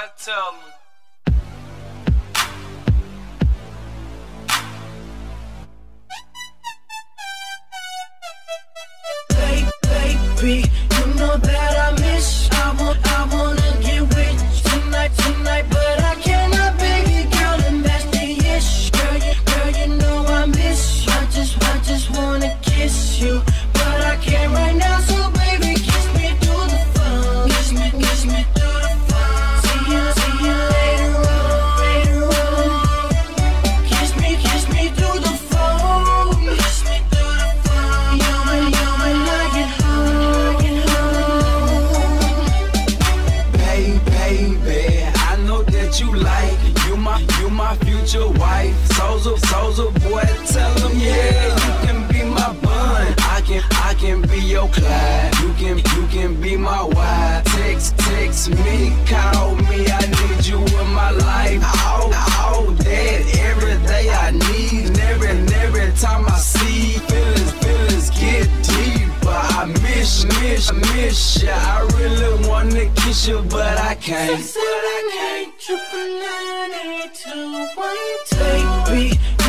But tell. You my, you my future wife. Soulja, Soulja Boy, tell them yeah. You can be my bun. I can, I can be your Clyde. You can, you can be my wife. Text, text me, call me. I need you in my life. All, all that, every day I need. Every, every time I see feelings, feelings get deeper. I miss, miss, miss you. I to kiss you, but I can't. Six, seven, eight, triple nine, eight, two, one, two. Baby,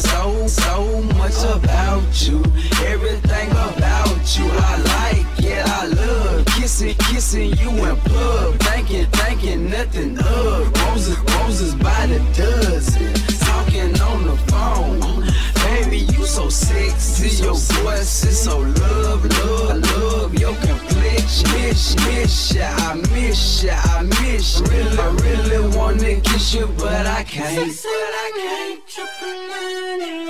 so, so much about you. Everything about you, I like it, I love. Kissing, kissing you in pub. Thinking, thinking nothing of. Roses, roses by the dozen. Talking on the phone. Baby, you so sexy. Your voice is so love, love, love. Your complexion. Miss, miss ya, I miss ya. I can't. Six, I can't. Triple nine.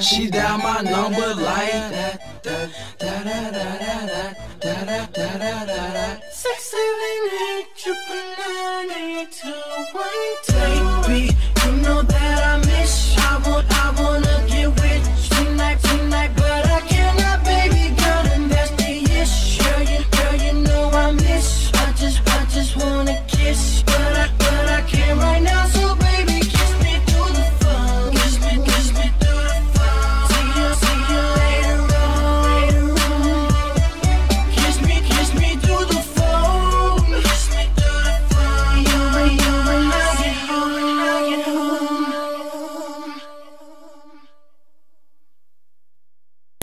She down my number like.